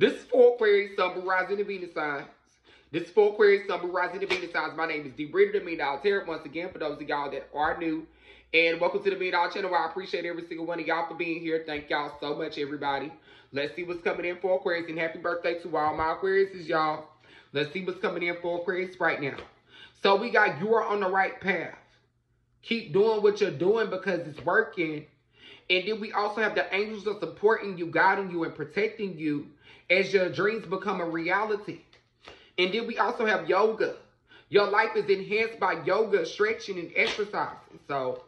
This is for Aquarius, Sun, Rising, and Venus signs. This is for Aquarius, Sun, Rising, and Venus signs. My name is D. Reader, the Million Dollar Tarot. Once again, for those of y'all that are new, and welcome to the Million Dollar Channel, where I appreciate every single one of y'all for being here. Thank y'all so much, everybody. Let's see what's coming in for Aquarius, and happy birthday to all my Aquariuses, y'all. Let's see what's coming in for Aquarius right now. So we got you are on the right path. Keep doing what you're doing because it's working. And then we also have the angels are supporting you, guiding you, and protecting you as your dreams become a reality. And then we also have yoga. Your life is enhanced by yoga, stretching, and exercising. So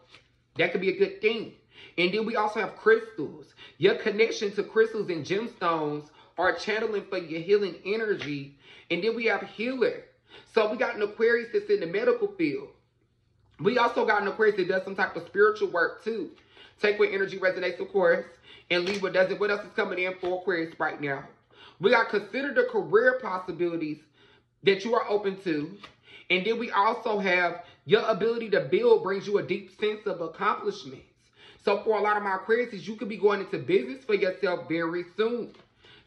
that could be a good thing. And then we also have crystals. Your connection to crystals and gemstones are channeling for your healing energy. And then we have healer. So we got an Aquarius that's in the medical field. We also got an Aquarius that does some type of spiritual work too. Take what energy resonates, of course, and leave what doesn't. What else is coming in for Aquarius right now? We got consider the career possibilities that you are open to. And then we also have your ability to build brings you a deep sense of accomplishments. So for a lot of my Aquarius, you could be going into business for yourself very soon.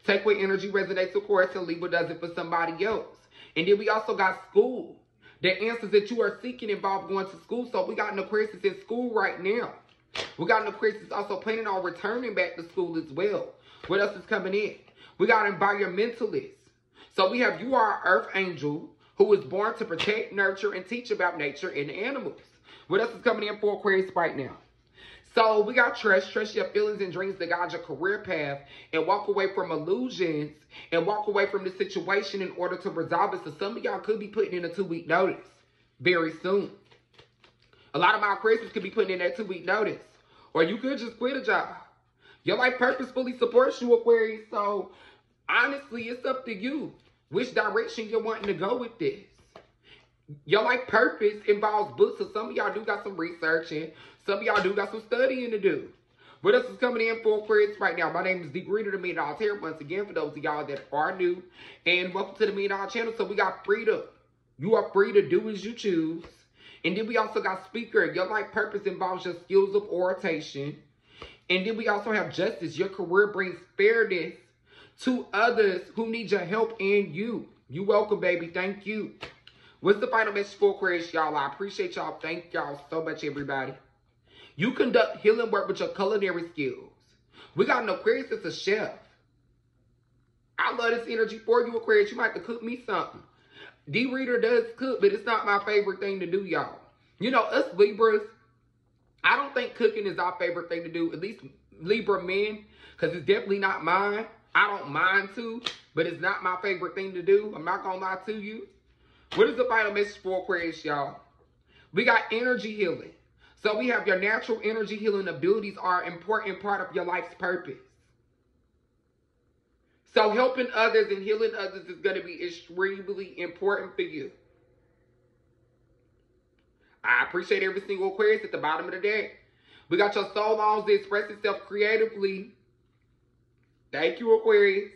Take what energy resonates, of course, and leave what doesn't for somebody else. And then we also got school. The answers that you are seeking involve going to school. So we got an Aquarius in school right now. We got an Aquarius also planning on returning back to school as well. What else is coming in? We got environmentalists. So we have you are earth angel who was born to protect, nurture, and teach about nature and animals. What else is coming in for Aquarius right now? So we got trust, trust your feelings and dreams to guide your career path and walk away from illusions and walk away from the situation in order to resolve it. So some of y'all could be putting in a two-week notice very soon. A lot of my Aquarius could be putting in that two-week notice. Or you could just quit a job. Your life purposefully supports you, Aquarius. So honestly, it's up to you which direction you're wanting to go with this. Your life purpose involves books, so some of y'all do got some researching. Some of y'all do got some studying to do. What else is coming in for Aquarius right now? My name is Deep Reader, the Million Dollar Tarot. Once again, for those of y'all that are new, and welcome to the Million Dollar Channel. So we got freedom. You are free to do as you choose. And then we also got speaker. Your life purpose involves your skills of oration. And then we also have justice. Your career brings fairness to others who need your help and you. You welcome, baby. Thank you. What's the final message for Aquarius, y'all? I appreciate y'all. Thank y'all so much, everybody. You conduct healing work with your culinary skills. We got an Aquarius that's a chef. I love this energy for you, Aquarius. You might have to cook me something. D-Reader does cook, but it's not my favorite thing to do, y'all. You know, us Libras, I don't think cooking is our favorite thing to do, at least Libra men, because it's definitely not mine. I don't mind to, but it's not my favorite thing to do. I'm not going to lie to you. What is the final message for Aquarius, y'all? We got energy healing. So we have your natural energy healing abilities are an important part of your life's purpose. So helping others and healing others is going to be extremely important for you. I appreciate every single Aquarius at the bottom of the deck. We got your soul longs to express itself creatively Thank you, Aquarius.